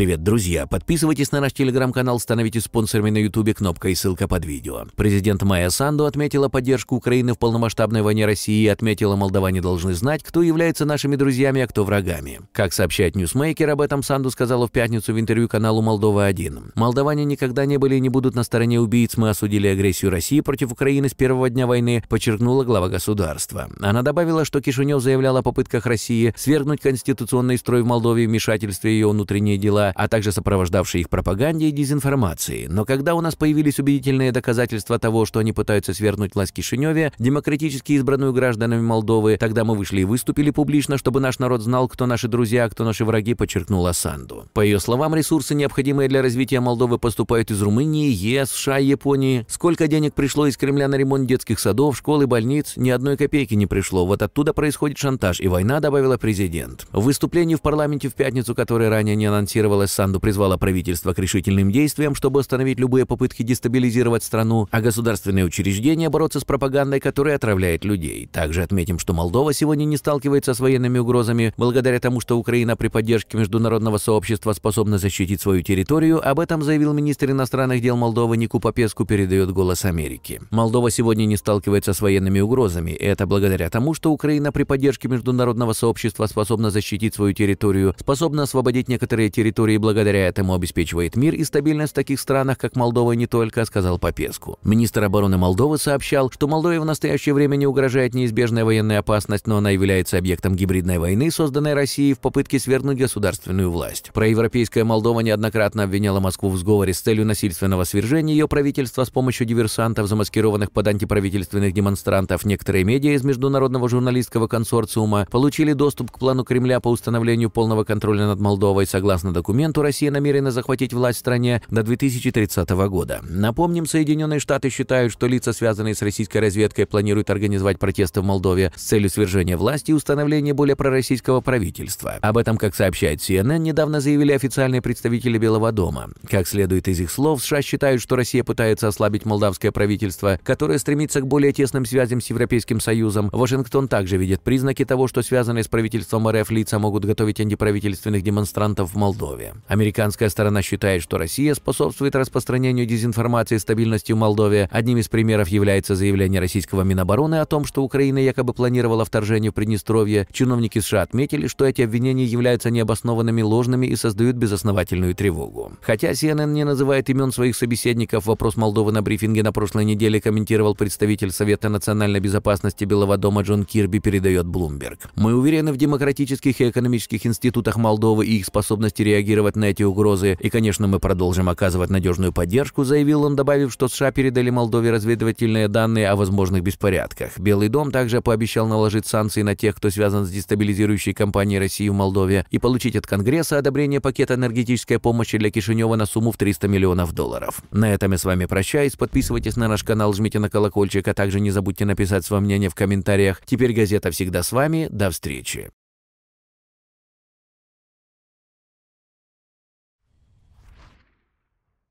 привет, друзья! Подписывайтесь на наш телеграм-канал, становитесь спонсорами на ютубе, кнопка и ссылка под видео. Президент Майя Санду отметила поддержку Украины в полномасштабной войне России и отметила, молдаване должны знать, кто является нашими друзьями, а кто врагами. Как сообщает Ньюсмейкер, об этом Санду сказала в пятницу в интервью каналу «Молдова-1». Молдаване никогда не были и не будут на стороне убийц, мы осудили агрессию России против Украины с первого дня войны, подчеркнула глава государства. Она добавила, что Кишинев заявлял о попытках России свергнуть конституционный строй в Молдове и вмешательстве ее внутренние дела а также сопровождавшей их пропаганде и дезинформации. Но когда у нас появились убедительные доказательства того, что они пытаются свергнуть власть Кишиневе, демократически избранную гражданами Молдовы, тогда мы вышли и выступили публично, чтобы наш народ знал, кто наши друзья, а кто наши враги, подчеркнула Санду. По ее словам, ресурсы, необходимые для развития Молдовы, поступают из Румынии, ЕС, США и Японии. Сколько денег пришло из Кремля на ремонт детских садов, школ и больниц, ни одной копейки не пришло. Вот оттуда происходит шантаж и война, добавила президент. В выступлении в парламенте в пятницу, которое ранее не анонсировал анонсировалось, Санду призвала правительство к решительным действиям, чтобы остановить любые попытки дестабилизировать страну, а государственные учреждения бороться с пропагандой, которая отравляет людей. Также отметим, что Молдова сегодня не сталкивается с военными угрозами, благодаря тому, что Украина при поддержке международного сообщества способна защитить свою территорию. Об этом заявил министр иностранных дел Молдовы Нику Попеску, передает «Голос Америки». Молдова сегодня не сталкивается с военными угрозами, и это благодаря тому, что Украина при поддержке международного сообщества способна защитить свою территорию, способна освободить некоторые территории территории благодаря этому обеспечивает мир и стабильность в таких странах, как Молдова не только, сказал Попеску. Министр обороны Молдовы сообщал, что Молдове в настоящее время не угрожает неизбежная военная опасность, но она является объектом гибридной войны, созданной Россией в попытке свергнуть государственную власть. Проевропейская Молдова неоднократно обвиняла Москву в сговоре с целью насильственного свержения ее правительства с помощью диверсантов, замаскированных под антиправительственных демонстрантов. Некоторые медиа из международного журналистского консорциума получили доступ к плану Кремля по установлению полного контроля над Молдовой согласно документу документу Россия намерена захватить власть в стране до 2030 года. Напомним, Соединенные Штаты считают, что лица, связанные с российской разведкой, планируют организовать протесты в Молдове с целью свержения власти и установления более пророссийского правительства. Об этом, как сообщает CNN, недавно заявили официальные представители Белого дома. Как следует из их слов, США считают, что Россия пытается ослабить молдавское правительство, которое стремится к более тесным связям с Европейским Союзом. Вашингтон также видит признаки того, что связанные с правительством РФ лица могут готовить антиправительственных демонстрантов в Молдове. Молдове. Американская сторона считает, что Россия способствует распространению дезинформации и стабильности в Молдове. Одним из примеров является заявление российского Минобороны о том, что Украина якобы планировала вторжение в Приднестровье. Чиновники США отметили, что эти обвинения являются необоснованными, ложными и создают безосновательную тревогу. Хотя CNN не называет имен своих собеседников, вопрос Молдовы на брифинге на прошлой неделе комментировал представитель Совета национальной безопасности Белого дома Джон Кирби, передает Bloomberg. Мы уверены в демократических и экономических институтах Молдовы и их способности реагировать реагировать на эти угрозы, и, конечно, мы продолжим оказывать надежную поддержку, заявил он, добавив, что США передали Молдове разведывательные данные о возможных беспорядках. Белый дом также пообещал наложить санкции на тех, кто связан с дестабилизирующей кампанией России в Молдове, и получить от Конгресса одобрение пакета энергетической помощи для Кишинева на сумму в 300 миллионов долларов. На этом я с вами прощаюсь. Подписывайтесь на наш канал, жмите на колокольчик, а также не забудьте написать свое мнение в комментариях. Теперь газета всегда с вами. До встречи.